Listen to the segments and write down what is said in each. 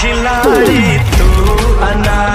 खिलाड़ी तू अनाड़ी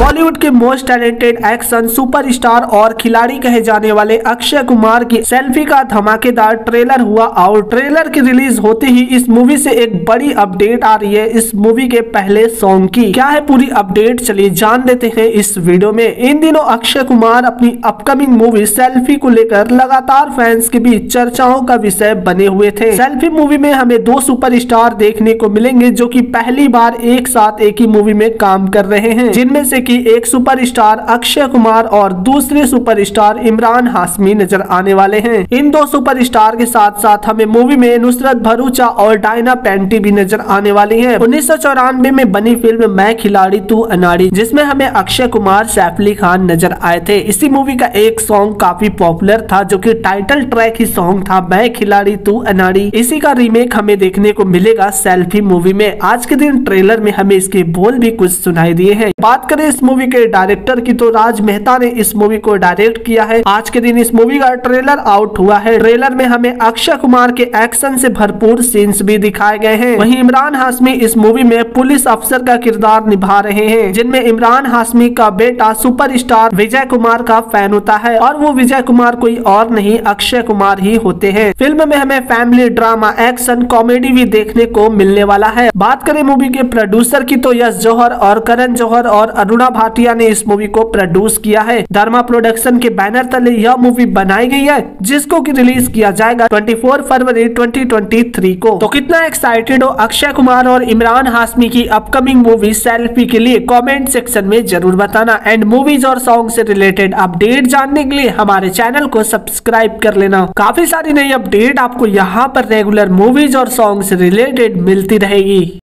बॉलीवुड के मोस्ट टैलेंटेड एक्शन सुपरस्टार और खिलाड़ी कहे जाने वाले अक्षय कुमार की सेल्फी का धमाकेदार ट्रेलर हुआ और ट्रेलर की रिलीज़ होते ही इस मूवी से एक बड़ी अपडेट आ रही है। इस मूवी के पहले सॉन्ग की क्या है पूरी अपडेट? चलिए जान लेते हैं इस वीडियो में। इन दिनों अक्षय कुमार अपनी अपकमिंग मूवी सेल्फी को लेकर लगातार फैंस के बीच चर्चाओं का विषय बने हुए थे। सेल्फी मूवी में हमें दो सुपरस्टार देखने को मिलेंगे जो की पहली बार एक साथ एक ही मूवी में काम कर रहे हैं, जिनमें से कि एक सुपरस्टार अक्षय कुमार और दूसरे सुपरस्टार इमरान हाशमी नज़र आने वाले हैं। इन दो सुपरस्टार के साथ साथ हमें मूवी में नुसरत भरूचा और डायना पेंटी भी नज़र आने वाली हैं। उन्नीस में बनी फ़िल्म मैं खिलाड़ी तू अनाड़ी, जिसमें हमें अक्षय कुमार सैफ अली खान नज़र आए थे। इसी मूवी का एक सॉन्ग काफ़ी पॉपुलर था, जो की टाइटल ट्रैक ही सॉन्ग था, मैं खिलाड़ी तू अनाड़ी। इसी का रीमेक हमें देखने को मिलेगा सेल्फी मूवी में। आज के दिन ट्रेलर में हमें इसके बोल भी कुछ सुनाई दिए हैं। बात करें मूवी के डायरेक्टर की तो राज मेहता ने इस मूवी को डायरेक्ट किया है। आज के दिन इस मूवी का ट्रेलर आउट हुआ है। ट्रेलर में हमें अक्षय कुमार के एक्शन से भरपूर सीन्स भी दिखाए गए हैं। वहीं इमरान हाशमी इस मूवी में पुलिस अफसर का किरदार निभा रहे हैं, जिनमें इमरान हाशमी का बेटा सुपरस्टार विजय कुमार का फ़ैन होता है और वो विजय कुमार कोई और नहीं, अक्षय कुमार ही होते हैं। फ़िल्म में हमें फैमिली ड्रामा एक्शन कॉमेडी भी देखने को मिलने वाला है। बात करें मूवी के प्रोड्यूसर की तो यश जौहर और करण जौहर और अरुणा भाटिया ने इस मूवी को प्रोड्यूस किया है। धर्मा प्रोडक्शन के बैनर तले यह मूवी बनाई गई है, जिसको की रिलीज़ किया जाएगा 24 फरवरी 2023 को। तो कितना एक्साइटेड हो अक्षय कुमार और इमरान हाशमी की अपकमिंग मूवी सेल्फी के लिए कमेंट सेक्शन में ज़रूर बताना। एंड मूवीज़ और सॉन्ग से रिलेटेड अपडेट जानने के लिए हमारे चैनल को सब्सक्राइब कर लेना। काफ़ी सारी नई अपडेट आपको यहाँ पर रेगुलर मूवीज़ और सॉन्ग से रिलेटेड मिलती रहेगी।